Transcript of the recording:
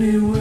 anywhere.